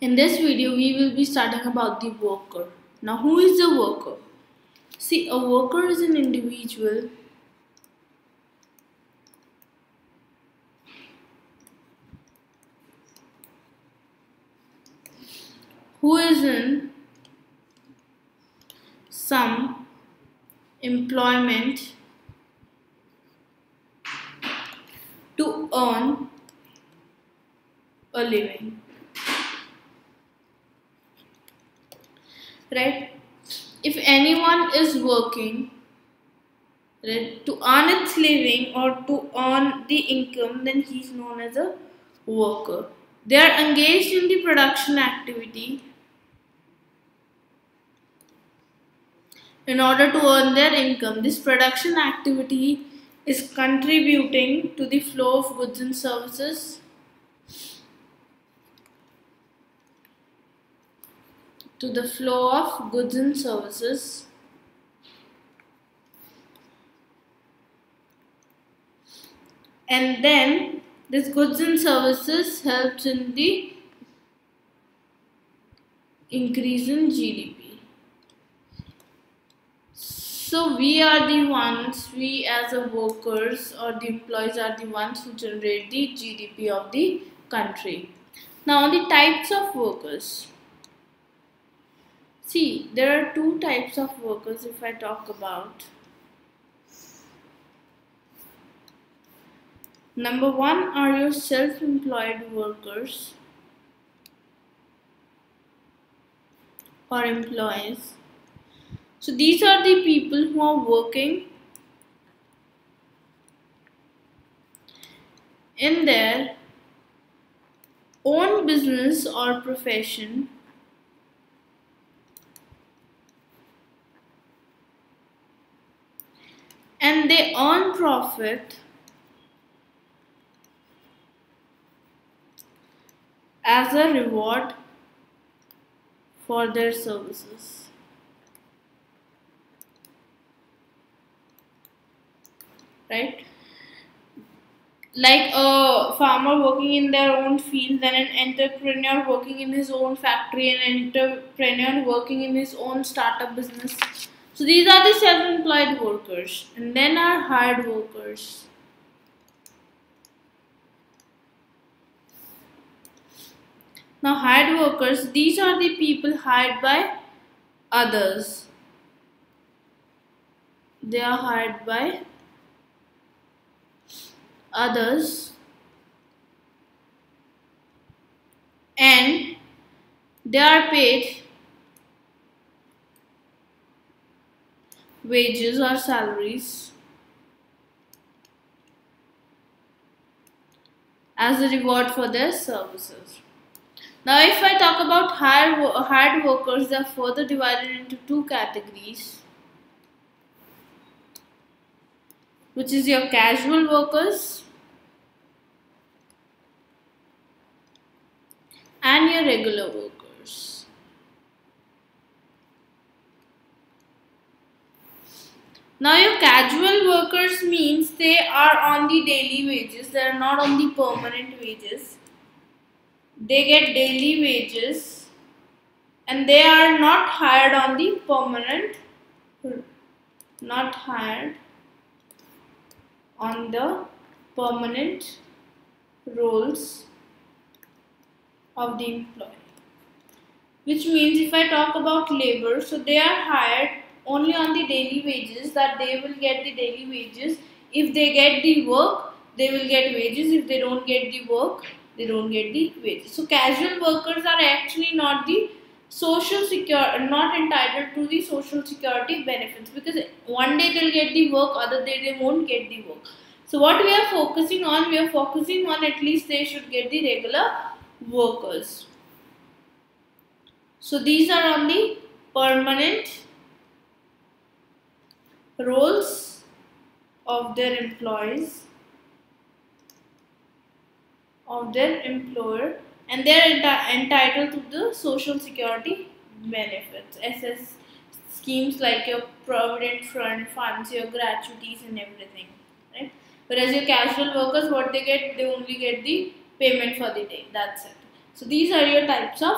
In this video, we will be starting about the worker. Now, who is the worker? See, a worker is an individual who is in some employment to earn a living. Right? If anyone is working right, to earn its living or to earn the income, then he is known as a worker. They are engaged in the production activity in order to earn their income. This production activity is contributing to the flow of goods and services to the flow of goods and services and then this goods and services helps in the increase in GDP. So we are the ones, we as a workers or the employees are the ones who generate the GDP of the country. Now the types of workers. See, there are two types of workers if I talk about. Number one are your self-employed workers or employees so these are the people who are working in their own business or profession and they earn profit as a reward for their services. right like a farmer working in their own field then an entrepreneur working in his own factory an entrepreneur working in his own startup business so these are the self-employed workers and then are hired workers. Now hired workers these are the people hired by others. They are hired by others. And they are paid wages or salaries as a reward for their services. Now if I talk about hired, hired workers, they are further divided into two categories. which is your casual workers and your regular workers. Now your casual workers means they are on the daily wages, they are not on the permanent wages. They get daily wages. And they are not hired on the permanent, not hired on the permanent rolls of the employee. Which means if I talk about labor so they are hired only on the daily wages that they will get the daily wages. If they get the work they will get wages. If they don't get the work they don't get the wages. So casual workers are actually not the social secure not entitled to the social security benefits because one day they'll get the work other day they won't get the work. So what we are focusing on we are focusing on at least they should get the regular workers. So these are on the permanent rolls of their employees of their employer and they are entitled to the social security benefits SS schemes like your provident fund funds your gratuities and everything right whereas your casual workers what they get they only get the payment for the day that's it So these are your types of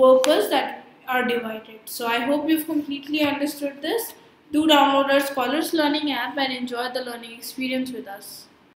workers that are divided. So I hope you've completely understood this. Do download our Scholars Learning app and enjoy the learning experience with us.